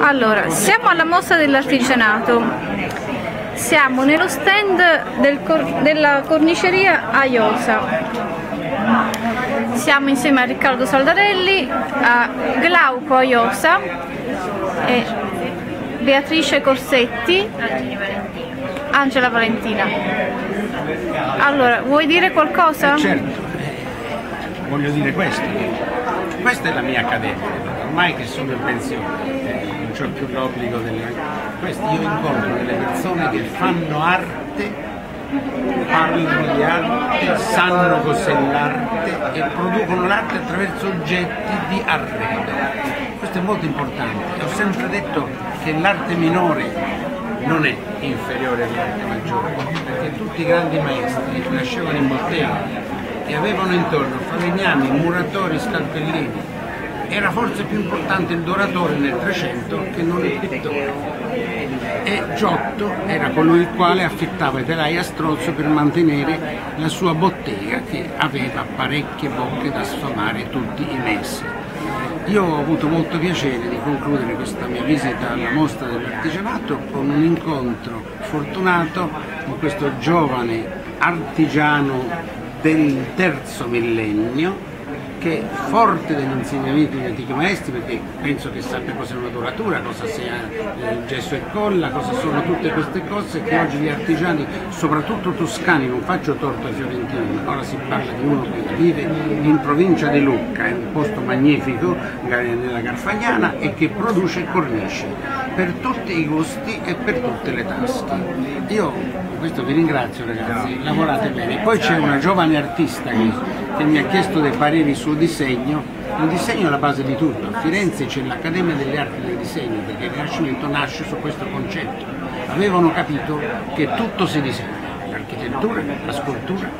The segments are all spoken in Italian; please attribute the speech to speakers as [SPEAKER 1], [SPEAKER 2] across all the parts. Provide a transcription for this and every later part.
[SPEAKER 1] Allora, siamo alla mostra dell'artigianato. Siamo nello stand del cor- della corniceria Aiosa. Siamo insieme a Riccardo Saldarelli, a Glauco Aiosa e Beatrice Corsetti, Angela Valentina. Allora, vuoi dire qualcosa?
[SPEAKER 2] Certo, eh, voglio dire questo. Questa è la mia accademia, ormai che sono in pensione, eh, non ho più l'obbligo delle... Questo, io incontro delle persone che fanno arte, parlano di arte, sanno cos'è l'arte e producono l'arte attraverso oggetti di arredo. Questo è molto importante. Ho sempre detto che l'arte minore non è inferiore all'arte maggiore, perché tutti i grandi maestri nascevano in bottega e avevano intorno falegnami, muratori, scalpellini. Era forse più importante il doratore nel Trecento che non il pittore. E Giotto era colui il quale affittava i telai a strozzo per mantenere la sua bottega che aveva parecchie bocche da sfamare tutti i mesi. Io ho avuto molto piacere di concludere questa mia visita alla mostra dell'artigianato con un incontro fortunato con questo giovane artigiano del terzo millennio che forte degli insegnamenti degli antichi maestri perché penso che sappia cosa è una doratura, cosa sia il gesso e colla, cosa sono tutte queste cose che oggi gli artigiani, soprattutto toscani, non faccio torto ai fiorentini, ora si parla di uno che vive in provincia di Lucca, è un posto magnifico nella Garfagliana e che produce cornici per tutti i gusti e per tutte le tasche. Io questo vi ringrazio ragazzi, lavorate bene. Poi c'è una giovane artista che, che mi ha chiesto dei pareri sul disegno. Il disegno è la base di tutto. A Firenze c'è l'Accademia delle Arti del Disegno perché il Rinascimento nasce su questo concetto. Avevano capito che tutto si disegna, l'architettura, la scultura,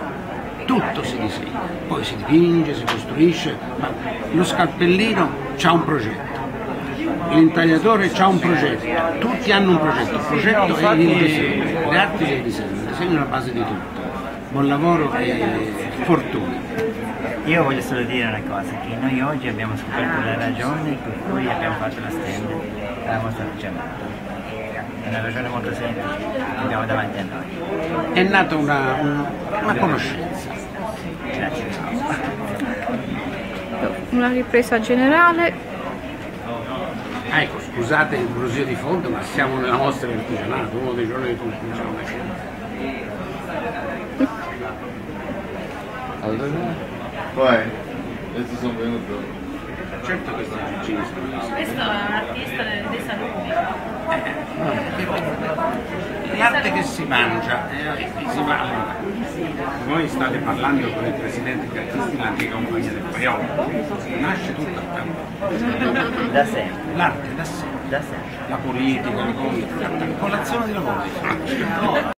[SPEAKER 2] tutto si disegna. Poi si dipinge, si costruisce, ma lo scalpellino ha un progetto l'intagliatore ha un progetto, tutti hanno un progetto, il progetto è il disegno, le arti del disegno, il disegno è la base di tutto. Buon lavoro e fortuna.
[SPEAKER 3] Io voglio solo dire una cosa, che noi oggi abbiamo scoperto la ragione per cui abbiamo fatto la stand della mostra artigianato. È una ragione molto semplice che abbiamo davanti a noi.
[SPEAKER 2] È nata una, una, una conoscenza.
[SPEAKER 3] Grazie.
[SPEAKER 1] Una ripresa generale.
[SPEAKER 2] Ah, ecco, scusate il brusio di fondo, ma siamo nella mostra del artigianato, uno dei giorni di cui cominciamo
[SPEAKER 4] Poi, adesso sono venuto.
[SPEAKER 2] Certo che sta vicino.
[SPEAKER 5] Questo è un artista dei, dei salumi.
[SPEAKER 2] L'arte che si mangia, eh, si parla. Voi state parlando con il presidente di artisti dell'antica compagnia del Paiolo. Nasce tutto a campo.
[SPEAKER 3] Da sempre,
[SPEAKER 2] L'arte da sempre.
[SPEAKER 3] da sempre.
[SPEAKER 2] La politica, le cose, con l'azione di lavoro.